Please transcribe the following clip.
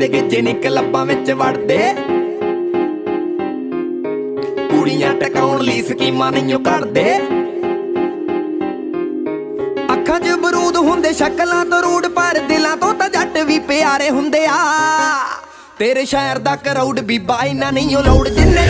ਦੇ ਗਿੱਜੇ ਨੀ ਕਲੱਬਾਂ ਵਿੱਚ ਵੜਦੇ। ਕੁੜੀਆਂ ਟਕਾਉਣ ਲਈ ਸਕੀਮਾਂ ਨਹੀਂ ਕਰਦੇ। ਅੱਖਾਂ 'ਚ ਬਰੂਦ ਹੁੰਦੇ, ਸ਼ਕਲਾਂ ਤੋਂ ਰੂੜ ਪਰ ਦਿਲਾਂ ਤੋਂ ਤਾਂ ਜੱਟ ਵੀ ਪਿਆਰੇ ਹੁੰਦੇ ਆ। ਤੇਰੇ ਸ਼ਹਿਰ ਦਾ ਕਰਾਊਡ ਵੀ ਬਾਈ ਨਾ ਨਹੀਂ ਉਹ ਲੋੜ ਜਿੰਨੇ